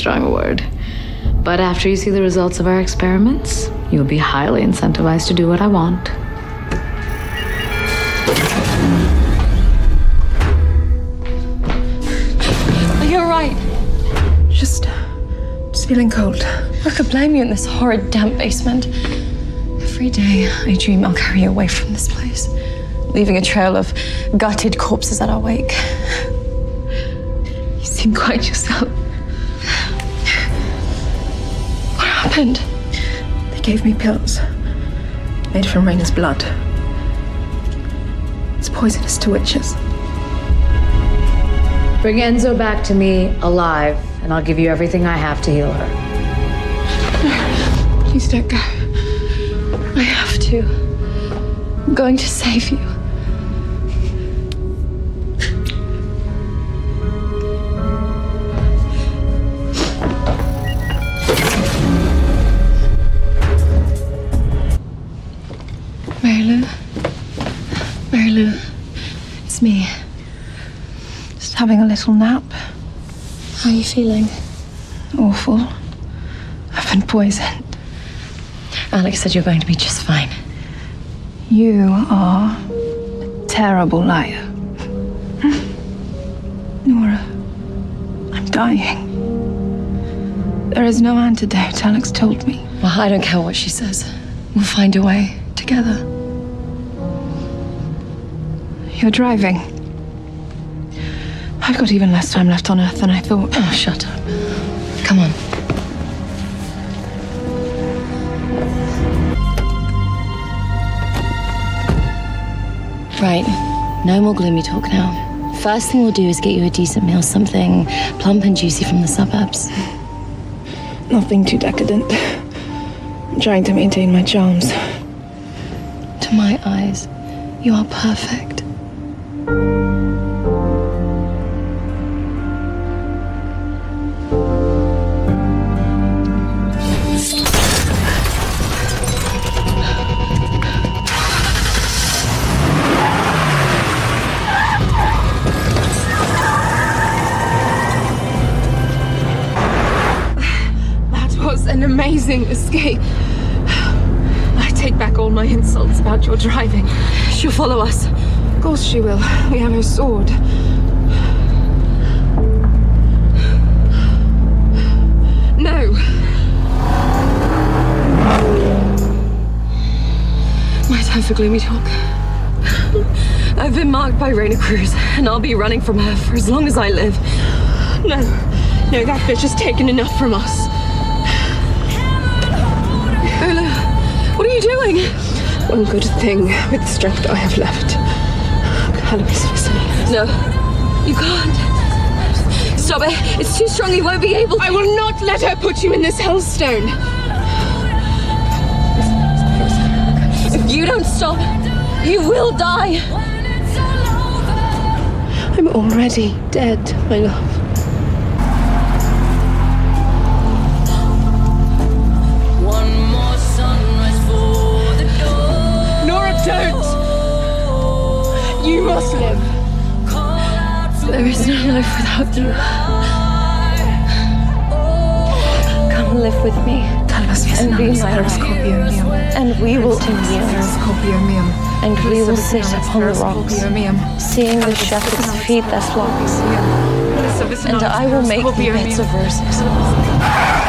strong a word. But after you see the results of our experiments, you'll be highly incentivized to do what I want. You're right. Just, just feeling cold. Who could blame you in this horrid, damp basement? Every day I dream I'll carry you away from this place, leaving a trail of gutted corpses at our wake. You seem quite yourself. Happened? They gave me pills made from Rayna's blood. It's poisonous to witches. Bring Enzo back to me alive, and I'll give you everything I have to heal her. Please don't go. I have to. I'm going to save you. It's me. Just having a little nap. How are you feeling? Awful. I've been poisoned. Alex said you're going to be just fine. You are a terrible liar. Nora, I'm dying. There is no antidote, Alex told me. Well, I don't care what she says. We'll find a way together. You're driving. I've got even less time left on Earth than I thought. Oh, shut up. Come on. Right. No more gloomy talk now. First thing we'll do is get you a decent meal, something plump and juicy from the suburbs. Nothing too decadent. I'm trying to maintain my charms. To my eyes, you are perfect. Amazing escape. I take back all my insults about your driving. She'll follow us. Of course she will. We have her sword. No. My time for gloomy talk. I've been marked by Rayna Cruz, and I'll be running from her for as long as I live. No. No, that bitch has taken enough from us. One good thing with the strength I have left. No, you can't. Stop it. It's too strong. You won't be able to. I will not let her put you in this hellstone. If you don't stop, you will die. I'm already dead, my love. Must live. There is no life without you. Come live with me, and be my life. And we will. And we will sit upon the rocks, seeing the shepherds feed their flocks. And I will make you beds of roses.